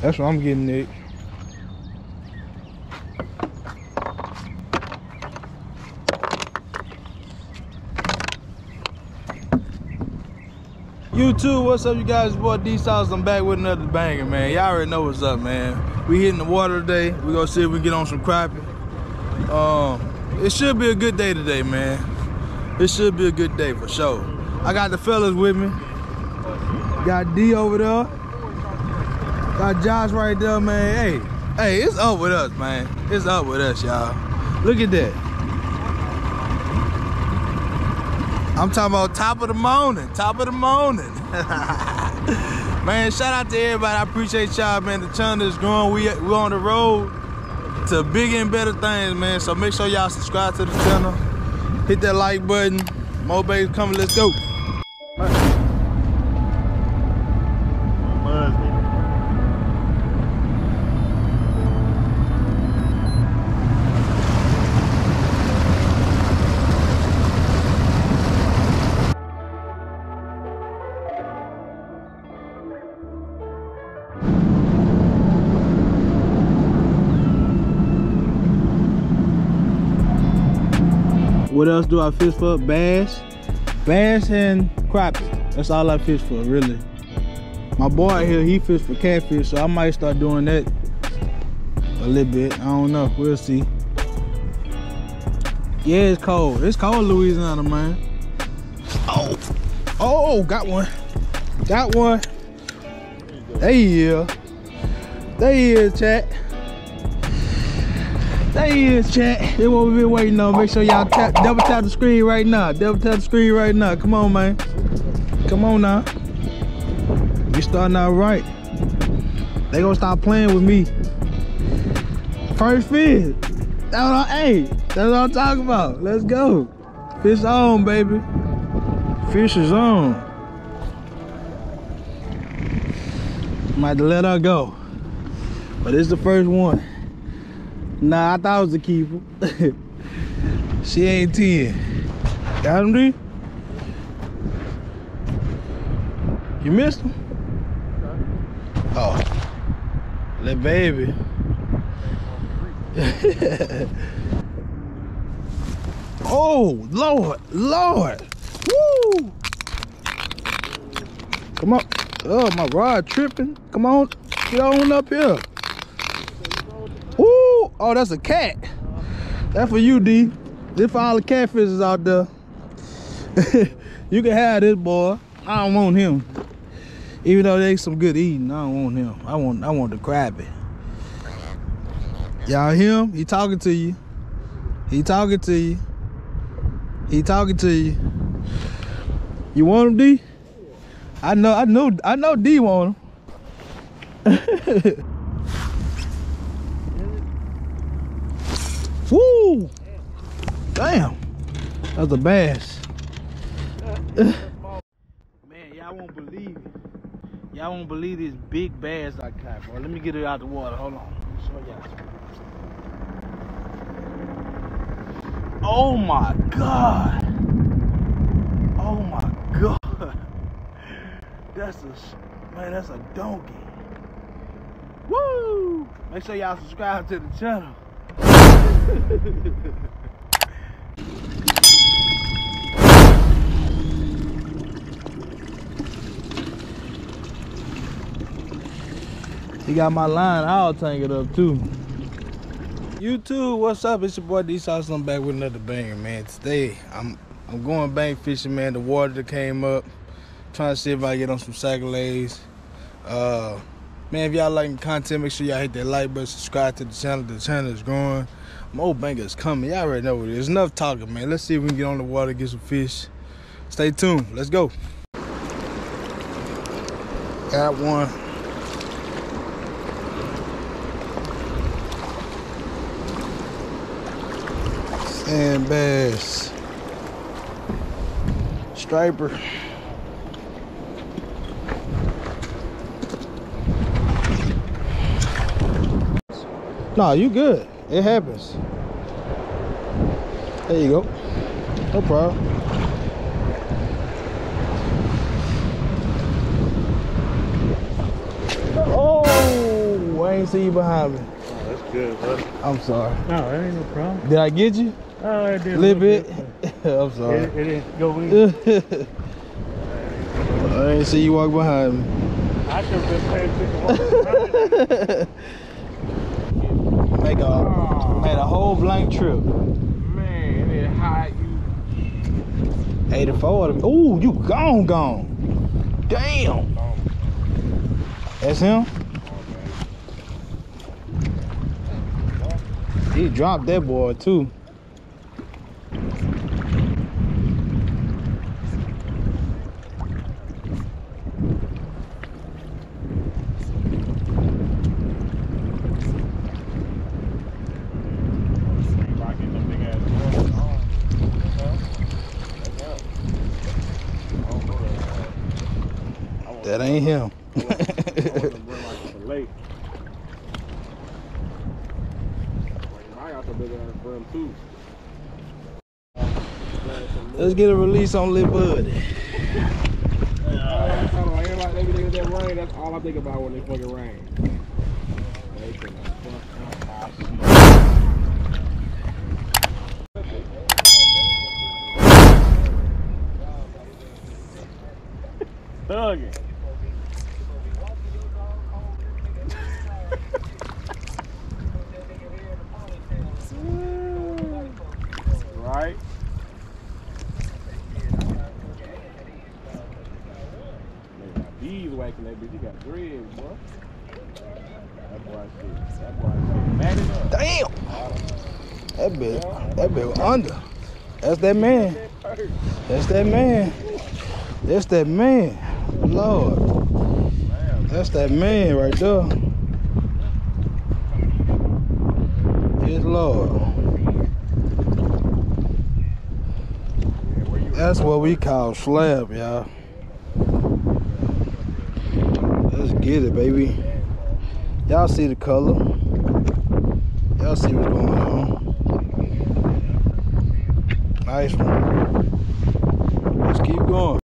That's what I'm getting, Nick. YouTube, what's up, you guys? Boy, Dee Sauce. I'm back with another banger, man. Y'all already know what's up, man. We hitting the water today. We gonna see if we get on some crappie. Um, it should be a good day today, man. It should be a good day for sure. I got the fellas with me. Got D over there. Got Josh right there, man. Hey, hey, it's up with us, man. It's up with us, y'all. Look at that. I'm talking about top of the morning, top of the morning. man, shout out to everybody. I appreciate y'all, man. The channel is growing. We we on the road to bigger and better things, man. So make sure y'all subscribe to the channel. Hit that like button. More babies coming. Let's go. What else do I fish for? Bass, bass and crappie. That's all I fish for, really. My boy here, he fish for catfish, so I might start doing that a little bit. I don't know. We'll see. Yeah, it's cold. It's cold, Louisiana, man. Oh, oh, got one. Got one. There you is. There he is, chat. There he is, chat. That's what we've been waiting on. Make sure y'all tap, double tap the screen right now. Double tap the screen right now. Come on, man. Come on now. We starting out right. They gonna stop playing with me. First fish. That's what I, hey, that's what I'm talking about. Let's go. Fish on, baby. Fish is on. Might let her go. But it's the first one. Nah, I thought it was a keeper. she ain't 10. Got him, D? You missed him? Oh. That baby. oh, Lord, Lord. Woo! Come on. Oh, my rod tripping. Come on, get on up here. Oh, that's a cat. That's for you, D. This for all the catfishes out there. you can have this boy. I don't want him. Even though they some good eating, I don't want him. I want I want the crappie. Y'all hear him? He talking to you. He talking to you. He talking to you. You want him, D? I know, I know, I know D want him. Woo! Damn. That's a bass. Man, y'all won't believe it. Y'all won't believe this big bass I caught, bro. Let me get it out the water. Hold on. Oh my god. Oh my god. That's a man, that's a donkey. Woo! Make sure y'all subscribe to the channel. He got my line, I'll tank it up too. YouTube, what's up? It's your boy Dee Sauce. I'm back with another banger, man. Today, I'm I'm going bank fishing, man. The water that came up. Trying to see if I get on some sac-a-laits. Uh, man, if y'all liking content, make sure y'all hit that like button, subscribe to the channel. The channel is growing. More bangers coming. Y'all already know what it is. Enough talking, man. Let's see if we can get on the water, get some fish. Stay tuned. Let's go. Got one. Sand bass. Striper. Nah, you good. It happens. There you go. No problem. Oh! I ain't see you behind me. Oh, that's good, bud. I'm sorry. No, that ain't no problem. Did I get you? Oh, it did A little bit. I'm It, sorry. it didn't go in. I ain't see you walk behind me. I should have been paying attention. Make a Oh. Uh, made a whole blank trip. Man, it hot. You 84. of them. Ooh, you gone, gone. Damn. That's him. He dropped that boy too. That ain't him. Let's get a release on Lil Buddy. That's all I think about when it fucking rain. Thugging. right? Man, got bees whacking that bitch. He got dreads, boy. That boy shit. That boy shit. Matted up. Damn. That bit, that bit was under. That's that man. That's that man. That's that man. Lord. That's that man right there. Yes, Lord. That's what we call slab, y'all. Let's get it, baby. Y'all see the color. Y'all see what's going on. Nice one. Let's keep going.